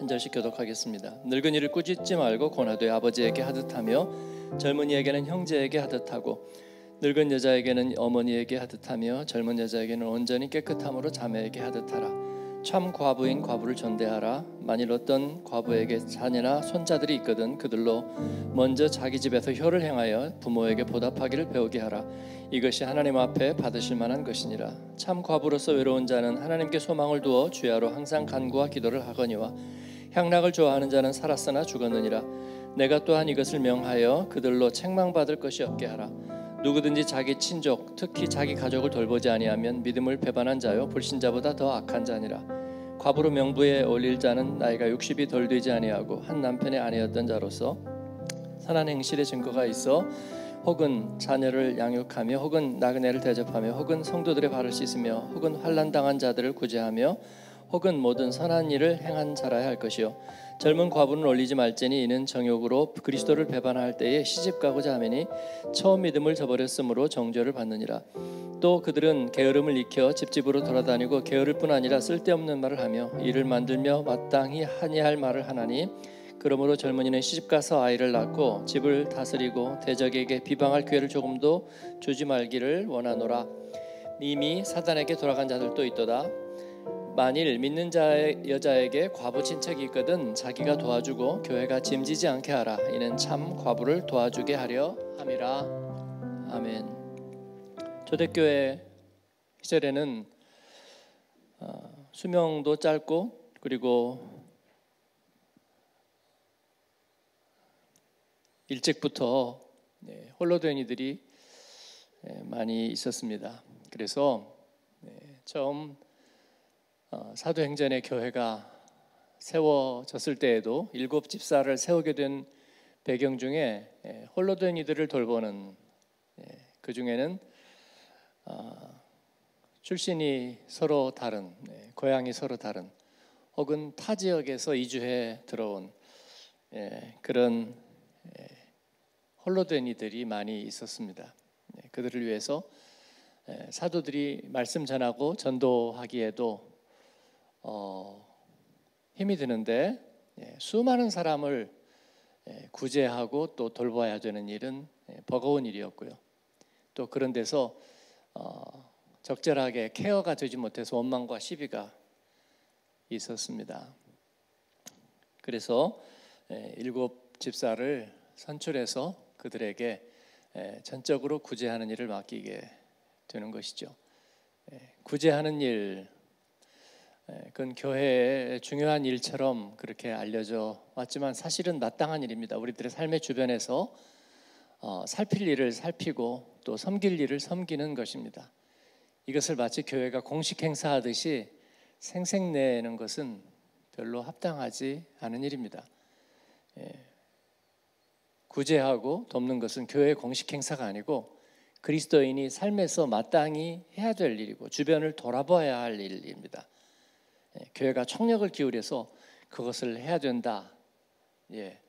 한 절씩 교독하겠습니다. 늙은이를 꾸짖지 말고 고나도의 아버지에게 하듯하며 젊은이에게는 형제에게 하듯하고 늙은 여자에게는 어머니에게 하듯하며 젊은 여자에게는 온전히 깨끗함으로 자매에게 하듯하라. 참 과부인 과부를 전대하라. 만일 어떤 과부에게 자녀나 손자들이 있거든 그들로 먼저 자기 집에서 효를 행하여 부모에게 보답하기를 배우게 하라. 이것이 하나님 앞에 받으실 만한 것이니라. 참 과부로서 외로운 자는 하나님께 소망을 두어 주야로 항상 간구와 기도를 하거니와 향락을 좋아하는 자는 살았으나 죽었느니라. 내가 또한 이것을 명하여 그들로 책망받을 것이 없게 하라. 누구든지 자기 친족 특히 자기 가족을 돌보지 아니하면 믿음을 배반한 자요 불신자보다 더 악한 자니라 과부로 명부에 올릴 자는 나이가 60이 덜 되지 아니하고 한 남편의 아내였던 자로서 선한 행실의 증거가 있어 혹은 자녀를 양육하며 혹은 나그네를 대접하며 혹은 성도들의 발을 씻으며 혹은 환난 당한 자들을 구제하며 혹은 모든 선한 일을 행한 자라야 할 것이요. 젊은 과부는 올리지 말지니 이는 정욕으로 그리스도를 배반할 때에 시집 가고자 하매니 처음 믿음을 저버렸으므로 정죄를 받느니라. 또 그들은 게으름을 익혀 집집으로 돌아다니고 게으를 뿐 아니라 쓸데없는 말을 하며 이를 만들며 마땅히 하니할 말을 하나니 그러므로 젊은이는 시집 가서 아이를 낳고 집을 다스리고 대적에게 비방할 기회를 조금도 주지 말기를 원하노라. 이미 사단에게 돌아간 자들도 있도다 만일 믿는 자의 여자에게 과부 친척이 있거든 자기가 도와주고 교회가 짐지지 않게 하라. 이는 참 과부를 도와주게 하려 함이라. 아멘. 초대교회 시절에는 어, 수명도 짧고 그리고 일찍부터 네, 홀로 된 이들이 네, 많이 있었습니다. 그래서 네, 처음 어, 사도행전의 교회가 세워졌을 때에도 일곱 집사를 세우게 된 배경 중에 예, 홀로 된 이들을 돌보는 예, 그 중에는 어, 출신이 서로 다른 예, 고향이 서로 다른 혹은 타 지역에서 이주해 들어온 그런 홀로 된 이들이 많이 있었습니다. 그들을 위해서 사도들이 말씀 전하고 전도하기에도 어, 힘이 드는데 예, 수많은 사람을 예, 구제하고 또 돌봐야 되는 일은 예, 버거운 일이었고요. 또 그런 데서 어, 적절하게 케어가 되지 못해서 원망과 시비가 있었습니다. 그래서 예, 일곱 집사를 선출해서 그들에게 예, 전적으로 구제하는 일을 맡기게 되는 것이죠. 예, 구제하는 일 예, 그건 교회의 중요한 일처럼 그렇게 알려져 왔지만 사실은 마땅한 일입니다. 우리들의 삶의 주변에서 어, 살필 일을 살피고 또 섬길 일을 섬기는 것입니다. 이것을 마치 교회가 공식 행사하듯이 생색내는 것은 별로 합당하지 않은 일입니다. 예, 구제하고 돕는 것은 교회의 공식 행사가 아니고 그리스도인이 삶에서 마땅히 해야 될 일이고 주변을 돌아봐야 할 일입니다. 예, 교회가 총력을 기울여서 그것을 해야 된다. 예.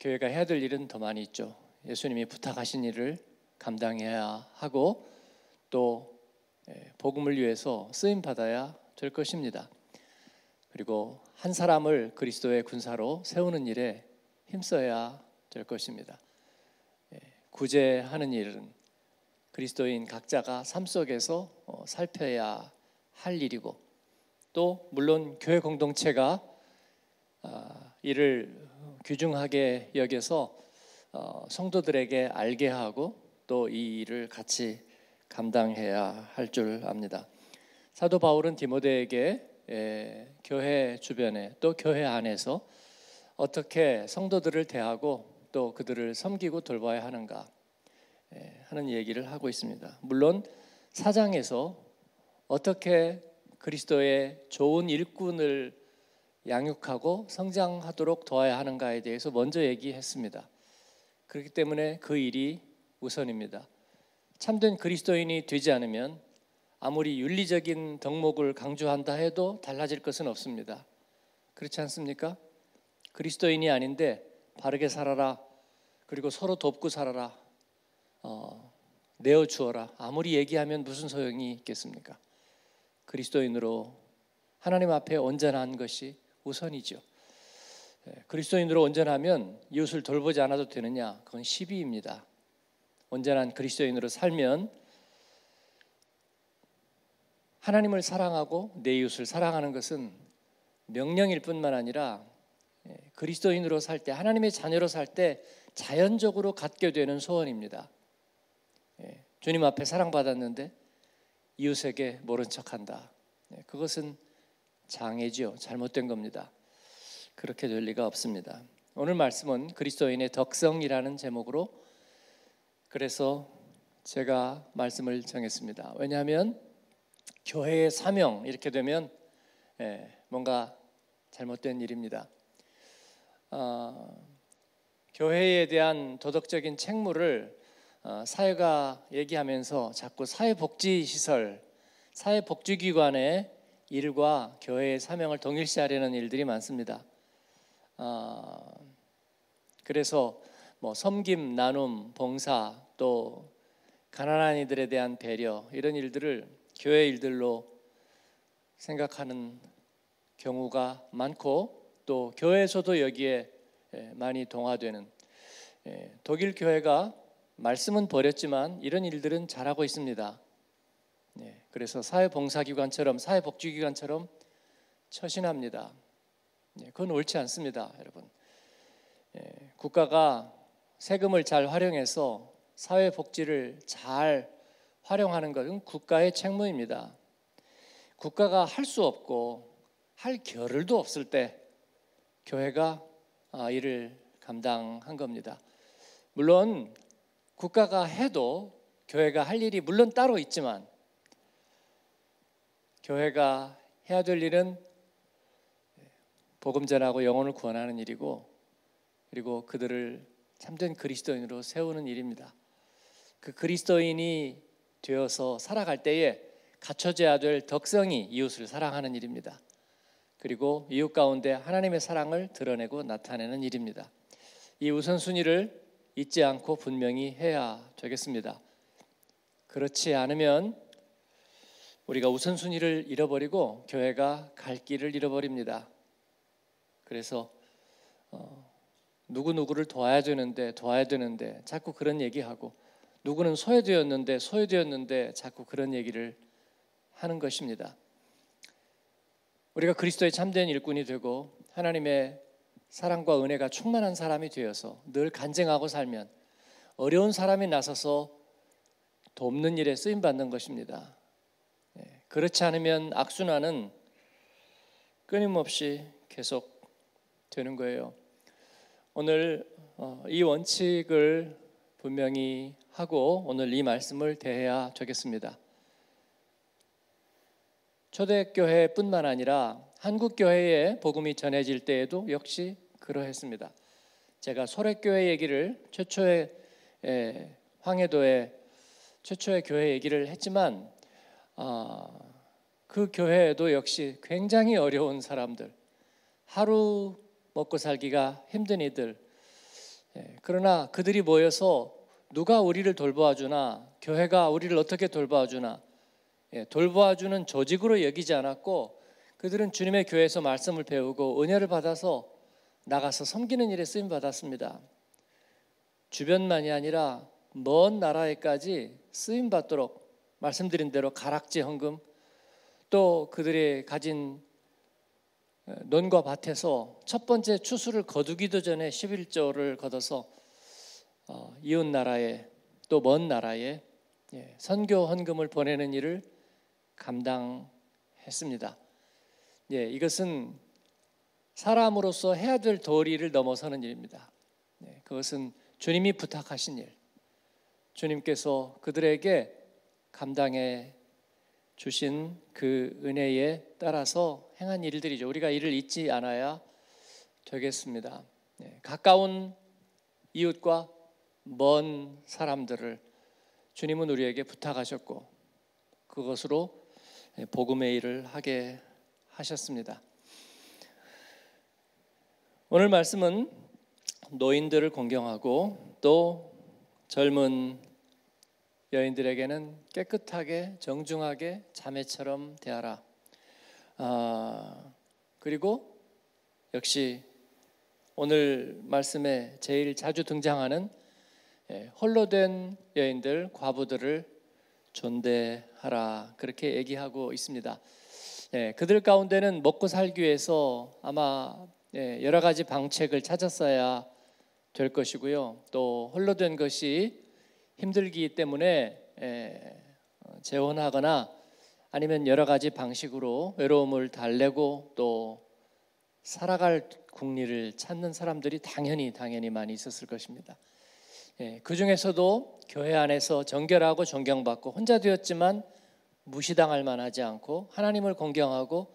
교회가 해야 될 일은 더 많이 있죠. 예수님이 부탁하신 일을 감당해야 하고 또 예, 복음을 위해서 쓰임 받아야 될 것입니다. 그리고 한 사람을 그리스도의 군사로 세우는 일에 힘써야 될 것입니다. 예, 구제하는 일은 그리스도인 각자가 삶 속에서 어, 살펴야 할 일이고 또 물론 교회 공동체가 아, 이를 귀중하게 여겨서 어, 성도들에게 알게 하고 또 이 일을 같이 감당해야 할 줄 압니다. 사도 바울은 디모데에게 교회 주변에 또 교회 안에서 어떻게 성도들을 대하고 또 그들을 섬기고 돌봐야 하는가 하는 얘기를 하고 있습니다. 물론 사장에서 어떻게 그리스도의 좋은 일꾼을 양육하고 성장하도록 도와야 하는가에 대해서 먼저 얘기했습니다. 그렇기 때문에 그 일이 우선입니다. 참된 그리스도인이 되지 않으면 아무리 윤리적인 덕목을 강조한다 해도 달라질 것은 없습니다. 그렇지 않습니까? 그리스도인이 아닌데 바르게 살아라. 그리고 서로 돕고 살아라. 어, 내어 주어라. 아무리 얘기하면 무슨 소용이 있겠습니까? 그리스도인으로 하나님 앞에 온전한 것이 우선이죠. 예, 그리스도인으로 온전하면 이웃을 돌보지 않아도 되느냐? 그건 시비입니다. 온전한 그리스도인으로 살면 하나님을 사랑하고 내 이웃을 사랑하는 것은 명령일 뿐만 아니라 예, 그리스도인으로 살 때, 하나님의 자녀로 살 때 자연적으로 갖게 되는 소원입니다. 예, 주님 앞에 사랑받았는데 이웃에게 모른 척한다. 예, 그것은 장애지요. 잘못된 겁니다. 그렇게 될 리가 없습니다. 오늘 말씀은 그리스도인의 덕성이라는 제목으로 그래서 제가 말씀을 정했습니다. 왜냐하면 교회의 사명 이렇게 되면 뭔가 잘못된 일입니다. 어, 교회에 대한 도덕적인 책무를 어, 사회가 얘기하면서 자꾸 사회복지시설, 사회복지기관의 일과 교회의 사명을 동일시하려는 일들이 많습니다. 어, 그래서 뭐 섬김, 나눔, 봉사, 또 가난한 이들에 대한 배려 이런 일들을 교회 일들로 생각하는 경우가 많고 또 교회에서도 여기에 예, 많이 동화되는 예, 독일 교회가 말씀은 버렸지만 이런 일들은 잘하고 있습니다. 예, 그래서 사회봉사기관처럼 사회복지기관처럼 처신합니다. 그건 옳지 않습니다, 여러분. 국가가 세금을 잘 활용해서 사회복지를 잘 활용하는 것은 국가의 책무입니다. 국가가 할 수 없고 할 겨를도 없을 때 교회가 아, 일을 감당한 겁니다. 물론 국가가 해도 교회가 할 일이 물론 따로 있지만 교회가 해야 될 일은 복음 전하고 영혼을 구원하는 일이고 그리고 그들을 참된 그리스도인으로 세우는 일입니다. 그 그리스도인이 되어서 살아갈 때에 갖춰져야 될 덕성이 이웃을 사랑하는 일입니다. 그리고 이웃 가운데 하나님의 사랑을 드러내고 나타내는 일입니다. 이 우선순위를 잊지 않고 분명히 해야 되겠습니다. 그렇지 않으면 우리가 우선순위를 잃어버리고 교회가 갈 길을 잃어버립니다. 그래서 어, 누구 누구를 도와야 되는데 도와야 되는데 자꾸 그런 얘기하고 누구는 소외되었는데 소외되었는데 자꾸 그런 얘기를 하는 것입니다. 우리가 그리스도의 참된 일꾼이 되고 하나님의 사랑과 은혜가 충만한 사람이 되어서 늘 간증하고 살면 어려운 사람이 나서서 돕는 일에 쓰임 받는 것입니다. 예, 그렇지 않으면 악순환은 끊임없이 계속 되는 거예요. 오늘 어, 이 원칙을 분명히 하고 오늘 이 말씀을 대해야 되겠습니다. 초대교회뿐만 아니라 한국 교회에 복음이 전해질 때에도 역시 그러했습니다. 제가 소래교회 얘기를 최초의 에, 황해도의 최초의 교회 얘기를 했지만 어, 그 교회에도 역시 굉장히 어려운 사람들, 하루 먹고 살기가 힘든 이들. 예, 그러나 그들이 모여서 누가 우리를 돌보아 주나, 교회가 우리를 어떻게 돌보아 주나, 예, 돌보아 주는 조직으로 여기지 않았고 그들은 주님의 교회에서 말씀을 배우고 은혜를 받아서 나가서 섬기는 일에 쓰임 받았습니다. 주변만이 아니라 먼 나라에까지 쓰임 받도록 말씀드린 대로 가락지 헌금 또 그들이 가진 논과 밭에서 첫 번째 추수를 거두기도 전에 11조를 걷어서 어, 이웃 나라에 또 먼 나라에 예, 선교 헌금을 보내는 일을 감당했습니다. 예, 이것은 사람으로서 해야 될 도리를 넘어서는 일입니다. 네, 그것은 주님이 부탁하신 일. 주님께서 그들에게 감당해 주신 그 은혜에 따라서 행한 일들이죠. 우리가 이를 잊지 않아야 되겠습니다. 네, 가까운 이웃과 먼 사람들을 주님은 우리에게 부탁하셨고 그것으로 예, 복음의 일을 하게 하셨습니다. 오늘 말씀은 노인들을 공경하고 또 젊은 여인들에게는 깨끗하게 정중하게 자매처럼 대하라. 아, 그리고 역시 오늘 말씀에 제일 자주 등장하는 예, 홀로 된 여인들, 과부들을 존대하라 그렇게 얘기하고 있습니다. 예, 그들 가운데는 먹고 살기 위해서 아마 예, 여러 가지 방책을 찾았어야 될 것이고요. 또 홀로 된 것이 힘들기 때문에 어, 재혼하거나 아니면 여러 가지 방식으로 외로움을 달래고 또 살아갈 국리를 찾는 사람들이 당연히 당연히 많이 있었을 것입니다. 예, 그 중에서도 교회 안에서 정결하고 존경받고 혼자 되었지만 무시당할 만하지 않고 하나님을 공경하고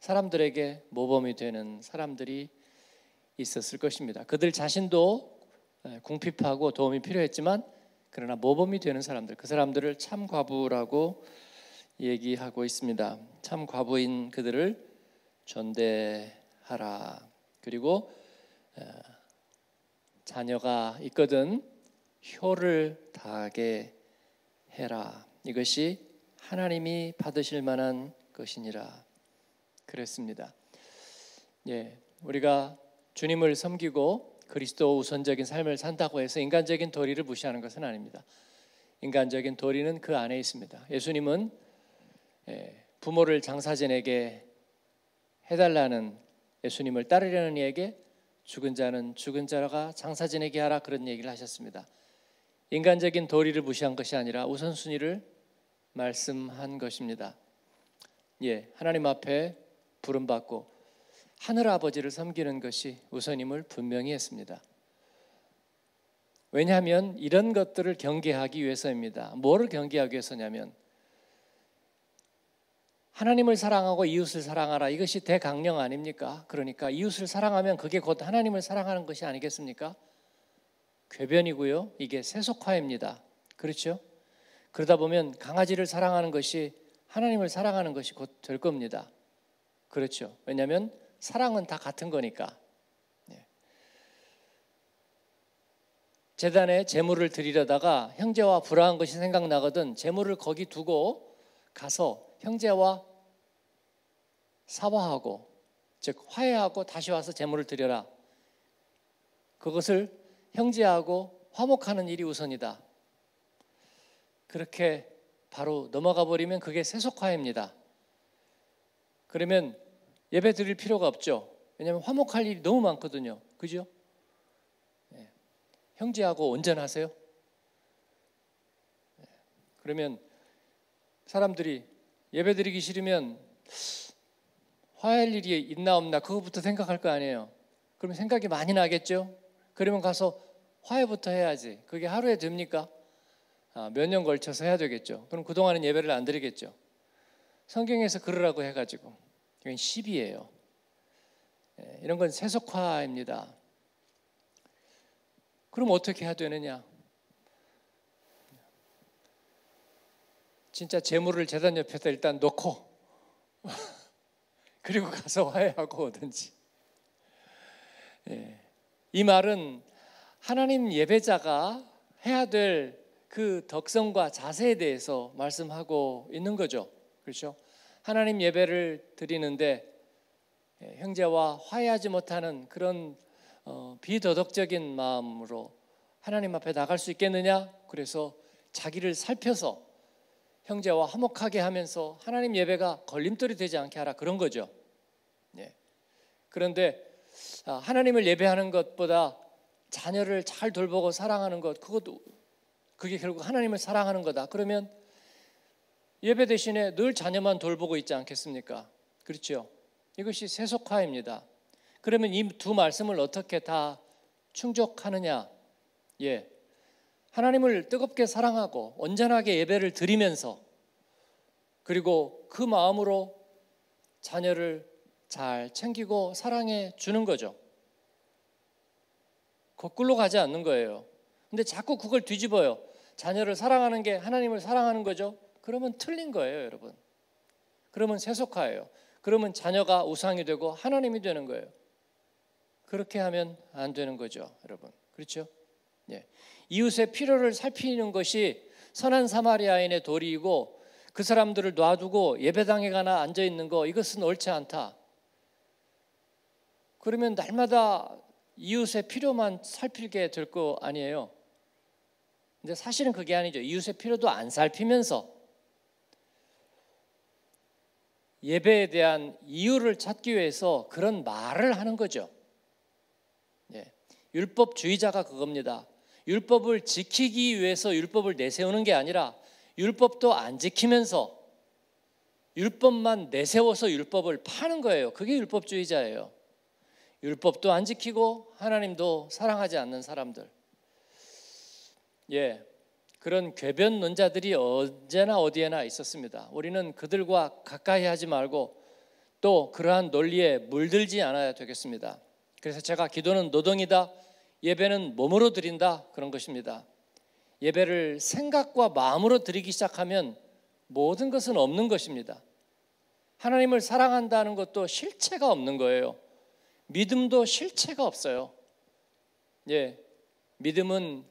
사람들에게 모범이 되는 사람들이 있었을 것입니다. 그들 자신도 예, 궁핍하고 도움이 필요했지만 그러나 모범이 되는 사람들, 그 사람들을 참 과부라고 얘기하고 있습니다. 참 과부인 그들을 존대하라. 그리고 어, 자녀가 있거든 효를 다하게 해라. 이것이 하나님이 받으실 만한 것이니라. 그랬습니다. 예, 우리가 주님을 섬기고 그리스도 우선적인 삶을 산다고 해서 인간적인 도리를 무시하는 것은 아닙니다. 인간적인 도리는 그 안에 있습니다. 예수님은 예, 부모를 장사진에게 해달라는 예수님을 따르려는 이에게 죽은 자는 죽은 자가 장사진에게 하라 그런 얘기를 하셨습니다. 인간적인 도리를 무시한 것이 아니라 우선순위를 말씀한 것입니다. 예, 하나님 앞에 부름 받고 하늘 아버지를 섬기는 것이 우선임을 분명히 했습니다. 왜냐하면 이런 것들을 경계하기 위해서입니다. 뭐를 경계하기 위해서냐면 하나님을 사랑하고 이웃을 사랑하라 이것이 대강령 아닙니까? 그러니까 이웃을 사랑하면 그게 곧 하나님을 사랑하는 것이 아니겠습니까? 궤변이고요. 이게 세속화입니다. 그렇죠? 그러다 보면 강아지를 사랑하는 것이 하나님을 사랑하는 것이 곧 될 겁니다. 그렇죠? 왜냐하면 사랑은 다 같은 거니까. 예. 재단에 재물을 드리려다가 형제와 불화한 것이 생각나거든 재물을 거기 두고 가서 형제와 사과하고 즉 화해하고 다시 와서 재물을 드려라. 그것을 형제하고 화목하는 일이 우선이다. 그렇게 바로 넘어가 버리면 그게 세속화입니다. 그러면 예배 드릴 필요가 없죠. 왜냐하면 화목할 일이 너무 많거든요. 그죠? 네. 형제하고 온전하세요? 네. 그러면 사람들이 예배 드리기 싫으면 화할 일이 있나 없나 그거부터 생각할 거 아니에요. 그러면 생각이 많이 나겠죠? 그러면 가서 화해부터 해야지. 그게 하루에 됩니까? 아, 몇년 걸쳐서 해야 되겠죠. 그럼 그동안은 예배를 안 드리겠죠. 성경에서 그러라고 해가지고. 이건 시비예요. 예, 이런 건 세속화입니다. 그럼 어떻게 해야 되느냐? 진짜 재물을 재단 옆에다 일단 놓고 그리고 가서 화해하고 오든지. 예. 이 말은 하나님 예배자가 해야 될 그 덕성과 자세에 대해서 말씀하고 있는 거죠. 그렇죠? 하나님 예배를 드리는데 예, 형제와 화해하지 못하는 그런 어, 비도덕적인 마음으로 하나님 앞에 나갈 수 있겠느냐? 그래서 자기를 살펴서 형제와 화목하게 하면서 하나님 예배가 걸림돌이 되지 않게 하라 그런 거죠. 예. 그런데 아, 하나님을 예배하는 것보다 자녀를 잘 돌보고 사랑하는 것 그것도 그게 결국 하나님을 사랑하는 거다. 그러면 예배 대신에 늘 자녀만 돌보고 있지 않겠습니까? 그렇죠? 이것이 세속화입니다. 그러면 이 두 말씀을 어떻게 다 충족하느냐? 예. 하나님을 뜨겁게 사랑하고 온전하게 예배를 드리면서 그리고 그 마음으로 자녀를 잘 챙기고 사랑해 주는 거죠. 거꾸로 가지 않는 거예요. 근데 자꾸 그걸 뒤집어요. 자녀를 사랑하는 게 하나님을 사랑하는 거죠. 그러면 틀린 거예요, 여러분. 그러면 세속화예요. 그러면 자녀가 우상이 되고 하나님이 되는 거예요. 그렇게 하면 안 되는 거죠, 여러분. 그렇죠? 예. 이웃의 필요를 살피는 것이 선한 사마리아인의 도리이고 그 사람들을 놔두고 예배당에 가나 앉아 있는 거 이것은 옳지 않다. 그러면 날마다 이웃의 필요만 살필게 될 거 아니에요. 근데 사실은 그게 아니죠. 이웃의 필요도 안 살피면서 예배에 대한 이유를 찾기 위해서 그런 말을 하는 거죠. 예. 율법주의자가 그겁니다. 율법을 지키기 위해서 율법을 내세우는 게 아니라 율법도 안 지키면서 율법만 내세워서 율법을 파는 거예요. 그게 율법주의자예요. 율법도 안 지키고 하나님도 사랑하지 않는 사람들. 예. 그런 궤변론자들이 언제나 어디에나 있었습니다. 우리는 그들과 가까이 하지 말고 또 그러한 논리에 물들지 않아야 되겠습니다. 그래서 제가 기도는 노동이다. 예배는 몸으로 드린다. 그런 것입니다. 예배를 생각과 마음으로 드리기 시작하면 모든 것은 없는 것입니다. 하나님을 사랑한다는 것도 실체가 없는 거예요. 믿음도 실체가 없어요. 예. 믿음은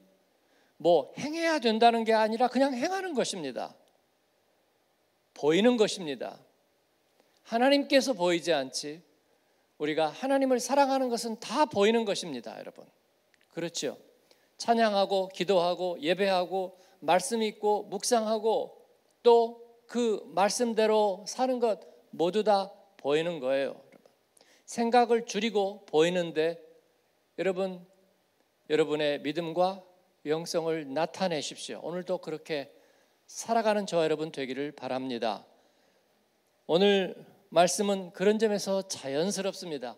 뭐 행해야 된다는 게 아니라 그냥 행하는 것입니다. 보이는 것입니다. 하나님께서 보이지 않지 우리가 하나님을 사랑하는 것은 다 보이는 것입니다, 여러분. 그렇죠? 찬양하고 기도하고 예배하고 말씀 읽고 묵상하고 또 그 말씀대로 사는 것 모두 다 보이는 거예요. 생각을 줄이고 보이는데 여러분 여러분의 믿음과 영성을 나타내십시오. 오늘도 그렇게 살아가는 저 여러분 되기를 바랍니다. 오늘 말씀은 그런 점에서 자연스럽습니다.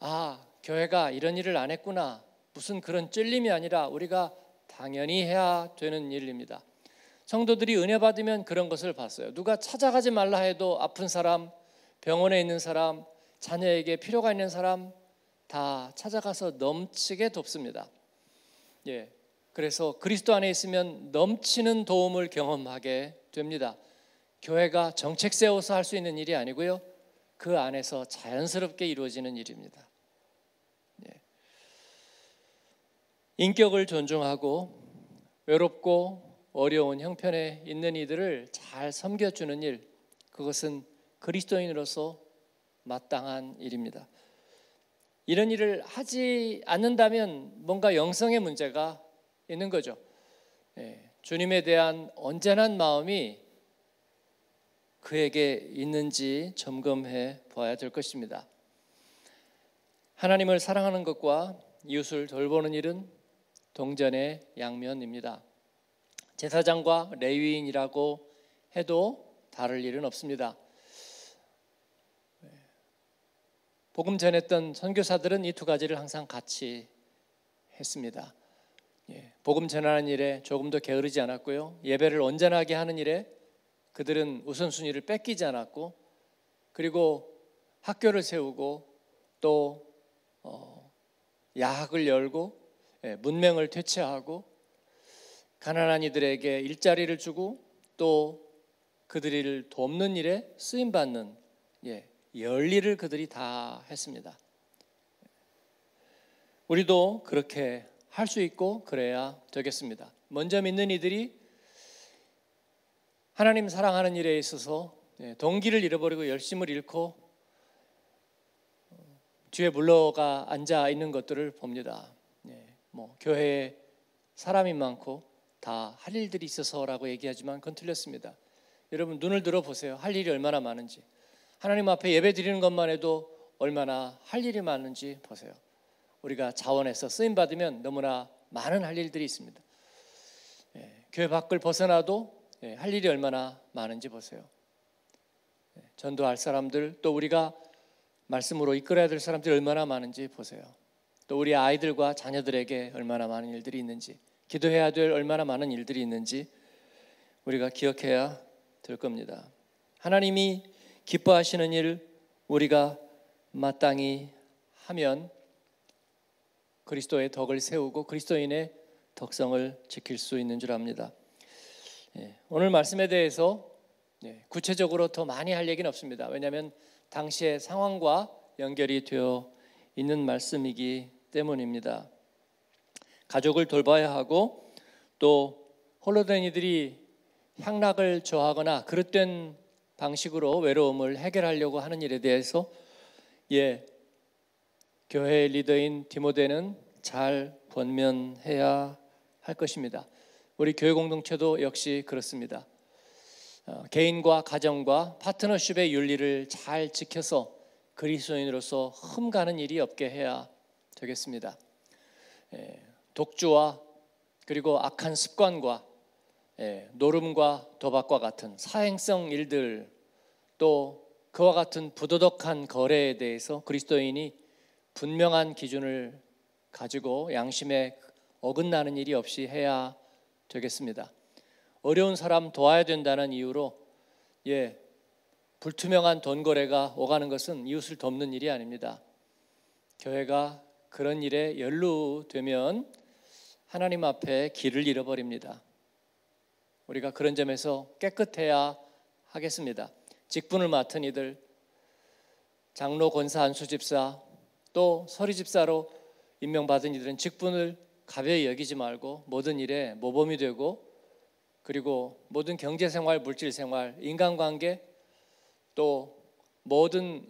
아, 교회가 이런 일을 안 했구나. 무슨 그런 찔림이 아니라 우리가 당연히 해야 되는 일입니다. 성도들이 은혜 받으면 그런 것을 봤어요. 누가 찾아가지 말라 해도 아픈 사람, 병원에 있는 사람, 자녀에게 필요가 있는 사람 다 찾아가서 넘치게 돕습니다. 예. 그래서 그리스도 안에 있으면 넘치는 도움을 경험하게 됩니다. 교회가 정책 세워서 할 수 있는 일이 아니고요. 그 안에서 자연스럽게 이루어지는 일입니다. 예. 인격을 존중하고 외롭고 어려운 형편에 있는 이들을 잘 섬겨주는 일, 그것은 그리스도인으로서 마땅한 일입니다. 이런 일을 하지 않는다면 뭔가 영성의 문제가 있는 거죠. 예, 주님에 대한 언제난 마음이 그에게 있는지 점검해 봐야 될 것입니다. 하나님을 사랑하는 것과 이웃을 돌보는 일은 동전의 양면입니다. 제사장과 레위인이라고 해도 다를 일은 없습니다. 복음 전했던 선교사들은 이 두 가지를 항상 같이 했습니다. 예, 복음 전하는 일에 조금 더 게으르지 않았고요. 예배를 온전하게 하는 일에 그들은 우선순위를 뺏기지 않았고, 그리고 학교를 세우고 또 어, 야학을 열고 예, 문명을 퇴치하고 가난한 이들에게 일자리를 주고 또 그들을 돕는 일에 쓰임 받는 예, 열일을 그들이 다 했습니다. 우리도 그렇게 할 수 있고 그래야 되겠습니다. 먼저 믿는 이들이 하나님 사랑하는 일에 있어서 예, 동기를 잃어버리고 열심을 잃고 뒤에 물러가 앉아 있는 것들을 봅니다. 예, 뭐 교회에 사람이 많고 다 할 일들이 있어서라고 얘기하지만 그건 틀렸습니다. 여러분 눈을 들어 보세요. 할 일이 얼마나 많은지. 하나님 앞에 예배 드리는 것만 해도 얼마나 할 일이 많은지 보세요. 우리가 자원해서 쓰임 받으면 너무나 많은 할 일들이 있습니다. 예, 교회 밖을 벗어나도 예, 할 일이 얼마나 많은지 보세요. 예, 전도할 사람들 또 우리가 말씀으로 이끌어야 될 사람들이 얼마나 많은지 보세요. 또 우리 아이들과 자녀들에게 얼마나 많은 일들이 있는지 기도해야 될 얼마나 많은 일들이 있는지 우리가 기억해야 될 겁니다. 하나님이 기뻐하시는 일 우리가 마땅히 하면 그리스도의 덕을 세우고 그리스도인의 덕성을 지킬 수 있는 줄 압니다. 예, 오늘 말씀에 대해서 예, 구체적으로 더 많이 할 얘기는 없습니다. 왜냐하면 당시의 상황과 연결이 되어 있는 말씀이기 때문입니다. 가족을 돌봐야 하고 또 홀로 된 이들이 향락을 좋아하거나 그릇된 방식으로 외로움을 해결하려고 하는 일에 대해서 예 교회 리더인 디모데는 잘 권면해야 할 것입니다. 우리 교회 공동체도 역시 그렇습니다. 어, 개인과 가정과 파트너십의 윤리를 잘 지켜서 그리스도인으로서 흠가는 일이 없게 해야 되겠습니다. 예, 독주와 그리고 악한 습관과 예, 노름과 도박과 같은 사행성 일들 또 그와 같은 부도덕한 거래에 대해서 그리스도인이 분명한 기준을 가지고 양심에 어긋나는 일이 없이 해야 되겠습니다. 어려운 사람 도와야 된다는 이유로 예, 불투명한 돈 거래가 오가는 것은 이웃을 돕는 일이 아닙니다. 교회가 그런 일에 연루되면 하나님 앞에 길을 잃어버립니다. 우리가 그런 점에서 깨끗해야 하겠습니다. 직분을 맡은 이들, 장로, 권사, 안수집사, 또 서리집사로 임명받은 이들은 직분을 가벼이 여기지 말고 모든 일에 모범이 되고 그리고 모든 경제생활, 물질생활, 인간관계 또 모든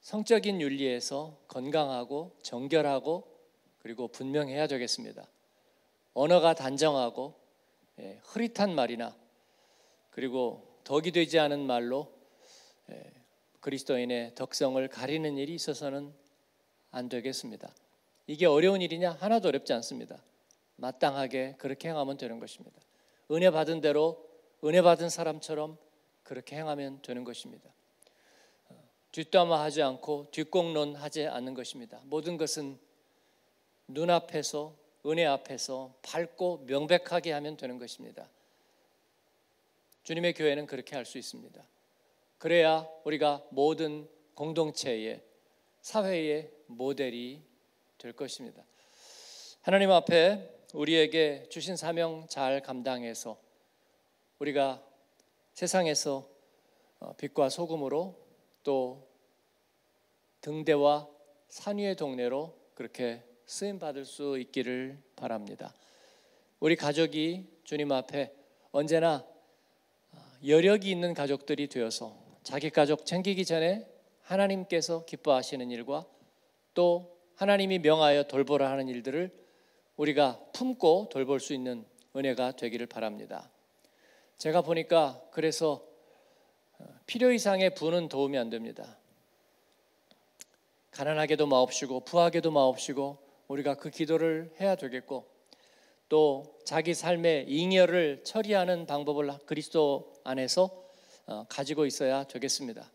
성적인 윤리에서 건강하고 정결하고 그리고 분명해야 되겠습니다. 언어가 단정하고 예, 흐릿한 말이나 그리고 덕이 되지 않은 말로 예, 그리스도인의 덕성을 가리는 일이 있어서는 안 되겠습니다. 이게 어려운 일이냐? 하나도 어렵지 않습니다. 마땅하게 그렇게 행하면 되는 것입니다. 은혜 받은 대로 은혜 받은 사람처럼 그렇게 행하면 되는 것입니다. 뒷담화하지 않고 뒷공론하지 않는 것입니다. 모든 것은 눈앞에서 은혜 앞에서 밝고 명백하게 하면 되는 것입니다. 주님의 교회는 그렇게 할 수 있습니다. 그래야 우리가 모든 공동체의 사회의 모델이 될 것입니다. 하나님 앞에 우리에게 주신 사명 잘 감당해서 우리가 세상에서 어, 빛과 소금으로 또 등대와 산 위의 동네로 그렇게 쓰임 받을 수 있기를 바랍니다. 우리 가족이 주님 앞에 언제나 여력이 있는 가족들이 되어서 자기 가족 챙기기 전에 하나님께서 기뻐하시는 일과 또 하나님이 명하여 돌보라 하는 일들을 우리가 품고 돌볼 수 있는 은혜가 되기를 바랍니다. 제가 보니까 그래서 필요 이상의 부는 도움이 안 됩니다. 가난하게도 마옵시고 부하게도 마옵시고 우리가 그 기도를 해야 되겠고 또 자기 삶의 잉여를 처리하는 방법을 그리스도 안에서 어, 가지고 있어야 되겠습니다.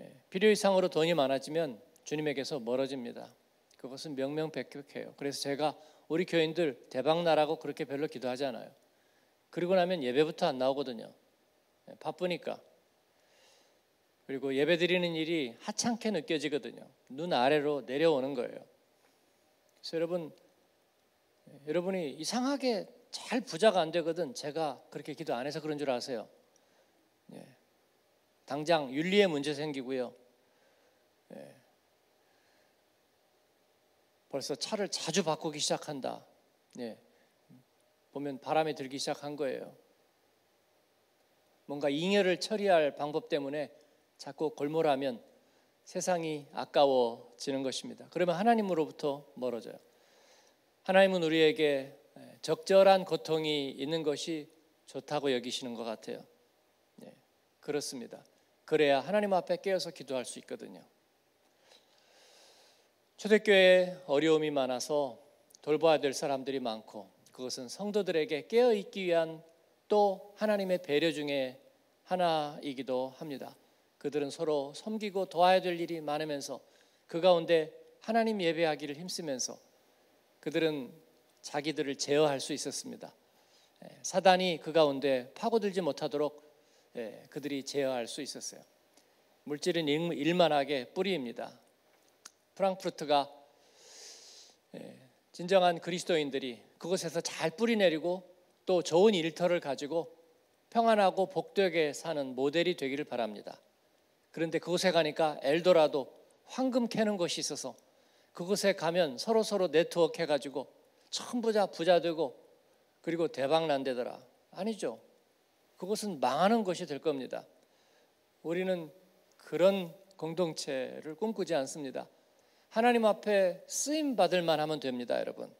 예, 필요 이상으로 돈이 많아지면 주님에게서 멀어집니다. 그것은 명명백백해요. 그래서 제가 우리 교인들 대박 나라고 그렇게 별로 기도하지 않아요. 그리고 나면 예배부터 안 나오거든요. 예, 바쁘니까. 그리고 예배 드리는 일이 하찮게 느껴지거든요. 눈 아래로 내려오는 거예요. 그래서 여러분 여러분이 이상하게 잘 부자가 안 되거든 제가 그렇게 기도 안 해서 그런 줄 아세요. 예. 당장 윤리에 문제 생기고요. 예. 벌써 차를 자주 바꾸기 시작한다. 예. 보면 바람에 들기 시작한 거예요. 뭔가 잉여를 처리할 방법 때문에 자꾸 골몰하면 세상이 아까워지는 것입니다. 그러면 하나님으로부터 멀어져요. 하나님은 우리에게 적절한 고통이 있는 것이 좋다고 여기시는 것 같아요. 네, 그렇습니다. 그래야 하나님 앞에 깨어서 기도할 수 있거든요. 초대교회에 어려움이 많아서 돌봐야 될 사람들이 많고 그것은 성도들에게 깨어 있기 위한 또 하나님의 배려 중에 하나이기도 합니다. 그들은 서로 섬기고 도와야 될 일이 많으면서 그 가운데 하나님 예배하기를 힘쓰면서 그들은 자기들을 제어할 수 있었습니다. 예, 사단이 그 가운데 파고들지 못하도록 예, 그들이 제어할 수 있었어요. 물질은 일만하게 뿌리입니다. 프랑크푸르트가 예, 진정한 그리스도인들이 그곳에서 잘 뿌리내리고 또 좋은 일터를 가지고 평안하고 복되게 사는 모델이 되기를 바랍니다. 그런데 그곳에 가니까 엘도라도 황금 캐는 곳이 있어서 그곳에 가면 서로 서로 네트워크 해가지고 다 부자 되고 그리고 대박 난대더라. 아니죠. 그것은 망하는 것이 될 겁니다. 우리는 그런 공동체를 꿈꾸지 않습니다. 하나님 앞에 쓰임 받을 만 하면 됩니다, 여러분.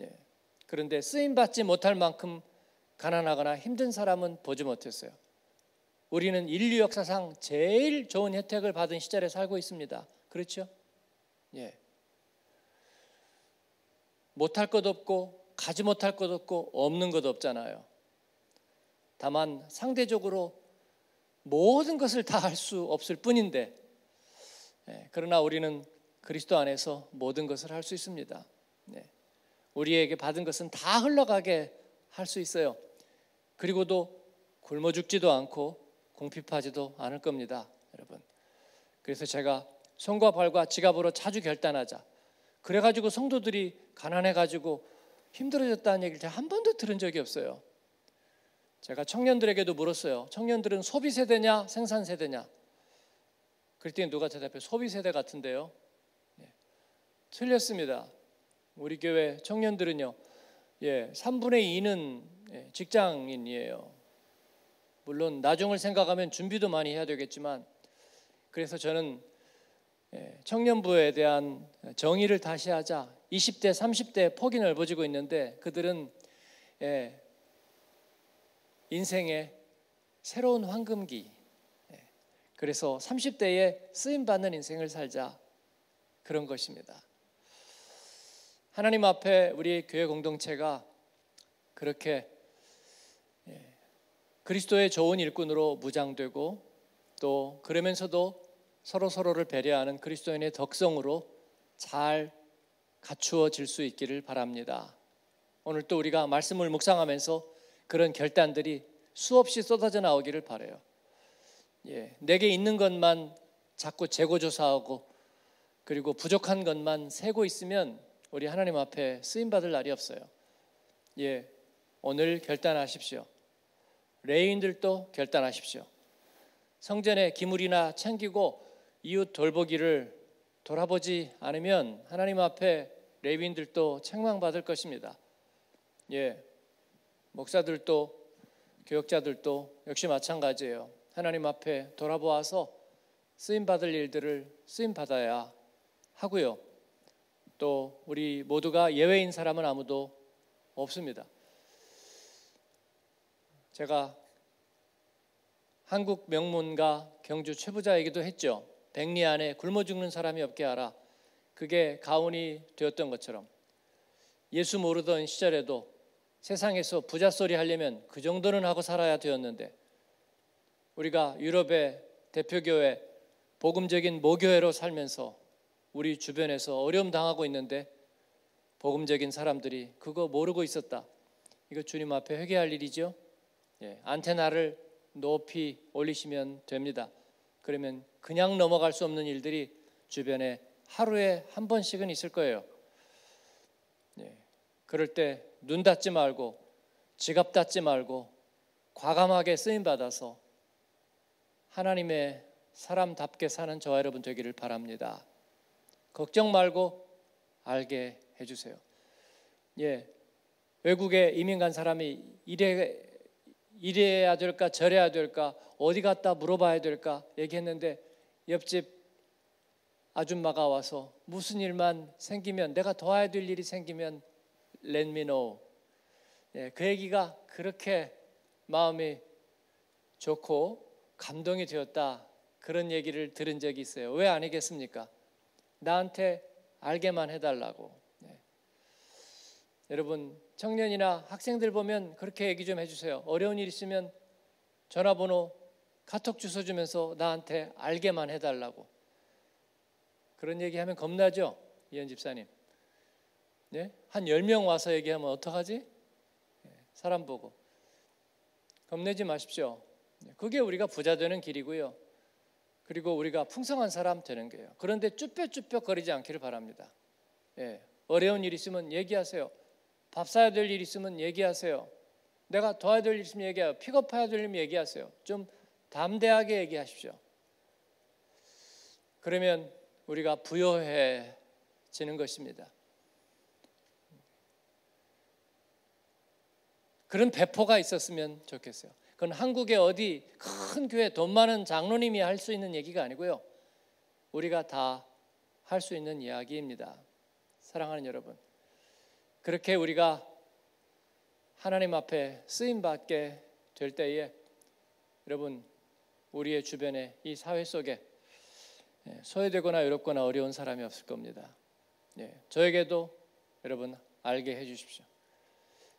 예. 그런데 쓰임 받지 못할 만큼 가난하거나 힘든 사람은 보지 못했어요. 우리는 인류 역사상 제일 좋은 혜택을 받은 시절에 살고 있습니다. 그렇죠? 예. 못할 것 없고 가지 못할 것 없고 없는 것 없잖아요. 다만 상대적으로 모든 것을 다 할 수 없을 뿐인데 예, 그러나 우리는 그리스도 안에서 모든 것을 할 수 있습니다. 네. 우리에게 받은 것은 다 흘러가게 할 수 있어요. 그리고도 굶어 죽지도 않고 공핍하지도 않을 겁니다, 여러분. 그래서 제가 손과 발과 지갑으로 자주 결단하자. 그래가지고 성도들이 가난해가지고 힘들어졌다는 얘기를 제가 한 번도 들은 적이 없어요. 제가 청년들에게도 물었어요. 청년들은 소비 세대냐 생산 세대냐? 그랬더니 누가 대답해 소비 세대 같은데요. 네. 틀렸습니다. 우리 교회 청년들은요. 예, 3분의 2는 예, 직장인이에요. 물론 나중을 생각하면 준비도 많이 해야 되겠지만 그래서 저는 예, 청년부에 대한 정의를 다시 하자. 20대, 30대 폭이 넓어지고 있는데 그들은 예, 인생의 새로운 황금기. 예, 그래서 30대에 쓰임 받는 인생을 살자 그런 것입니다. 하나님 앞에 우리 교회 공동체가 그렇게 그리스도의 좋은 일꾼으로 무장되고 또 그러면서도 서로 서로를 배려하는 그리스도인의 덕성으로 잘 갖추어질 수 있기를 바랍니다. 오늘 또 우리가 말씀을 묵상하면서 그런 결단들이 수없이 쏟아져 나오기를 바래요. 예, 내게 있는 것만 자꾸 재고조사하고 그리고 부족한 것만 세고 있으면 우리 하나님 앞에 쓰임 받을 날이 없어요. 예, 오늘 결단하십시오. 레인들도 결단하십시오. 성전에 기물이나 챙기고 이웃 돌보기를 돌아보지 않으면 하나님 앞에 레위인들도 책망받을 것입니다. 예, 목사들도 교역자들도 역시 마찬가지예요. 하나님 앞에 돌아보아서 쓰임 받을 일들을 쓰임 받아야 하고요. 또 우리 모두가 예외인 사람은 아무도 없습니다. 제가 한국 명문가 경주 최부자이기도 했죠. 백리 안에 굶어 죽는 사람이 없게 하라. 그게 가훈이 되었던 것처럼 예수 모르던 시절에도 세상에서 부자 소리 하려면 그 정도는 하고 살아야 되었는데 우리가 유럽의 대표교회 복음적인 모교회로 살면서 우리 주변에서 어려움 당하고 있는데 복음적인 사람들이 그거 모르고 있었다. 이거 주님 앞에 회개할 일이죠. 예, 안테나를 높이 올리시면 됩니다. 그러면 그냥 넘어갈 수 없는 일들이 주변에 하루에 한 번씩은 있을 거예요. 예, 그럴 때 눈 닫지 말고 지갑 닫지 말고 과감하게 쓰임 받아서 하나님의 사람답게 사는 저와 여러분 되기를 바랍니다. 걱정 말고 알게 해주세요. 예, 외국에 이민 간 사람이 이래 이래야 될까 저래야 될까 어디 갔다 물어봐야 될까 얘기했는데 옆집 아줌마가 와서 무슨 일만 생기면 내가 도와야 될 일이 생기면 let me know. 예, 그 얘기가 그렇게 마음이 좋고 감동이 되었다. 그런 얘기를 들은 적이 있어요. 왜 아니겠습니까? 나한테 알게만 해달라고. 네. 여러분 청년이나 학생들 보면 그렇게 얘기 좀 해주세요. 어려운 일 있으면 전화번호 카톡 주소 주면서 나한테 알게만 해달라고. 그런 얘기하면 겁나죠, 이현 집사님. 네? 한 10명 와서 얘기하면 어떡하지? 네, 사람 보고. 겁내지 마십시오. 네, 그게 우리가 부자 되는 길이고요. 그리고 우리가 풍성한 사람 되는 거예요. 그런데 쭈뼛쭈뼛 거리지 않기를 바랍니다. 예, 어려운 일 있으면 얘기하세요. 밥 사야 될 일 있으면 얘기하세요. 내가 도와야 될 일 있으면 얘기해요. 픽업해야 될 일 얘기하세요. 좀 담대하게 얘기하십시오. 그러면 우리가 부여해지는 것입니다. 그런 배포가 있었으면 좋겠어요. 그건 한국의 어디 큰 교회 돈 많은 장로님이 할 수 있는 얘기가 아니고요. 우리가 다 할 수 있는 이야기입니다. 사랑하는 여러분. 그렇게 우리가 하나님 앞에 쓰임 받게 될 때에 여러분 우리의 주변에 이 사회 속에 예, 소외되거나 외롭거나 어려운 사람이 없을 겁니다. 예, 저에게도 여러분 알게 해주십시오.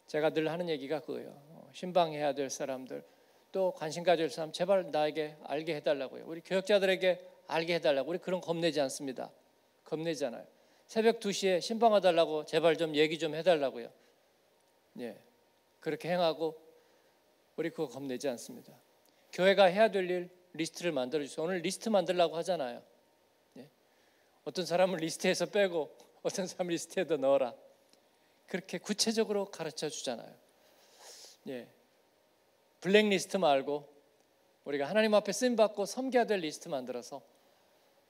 제가 늘 하는 얘기가 그거예요. 어, 신방해야 될 사람들 또 관심 가질 사람 제발 나에게 알게 해달라고요. 우리 교역자들에게 알게 해달라고 우리 그런 겁내지 않습니다. 겁내잖아요. 새벽 2시에 심방해달라고 제발 좀 얘기 좀 해달라고요. 예, 그렇게 행하고 우리 그거 겁내지 않습니다. 교회가 해야 될 일 리스트를 만들어 주세요. 오늘 리스트 만들라고 하잖아요. 예. 어떤 사람을 리스트에서 빼고 어떤 사람 리스트에도 넣어라. 그렇게 구체적으로 가르쳐 주잖아요. 예. 블랙리스트 말고 우리가 하나님 앞에 쓰임 받고 섬겨야 될 리스트 만들어서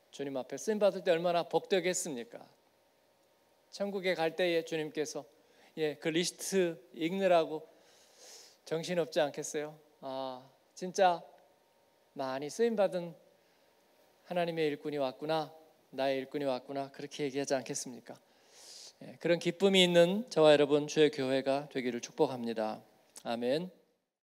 주님 앞에 쓰임 받을 때 얼마나 복되겠습니까? 천국에 갈 때에 주님께서 예, 그 리스트 읽느라고 정신 없지 않겠어요? 아, 진짜 많이 쓰임 받은 하나님의 일꾼이 왔구나. 나의 일꾼이 왔구나. 그렇게 얘기하지 않겠습니까? 예, 그런 기쁨이 있는 저와 여러분 주의 교회가 되기를 축복합니다. 아멘.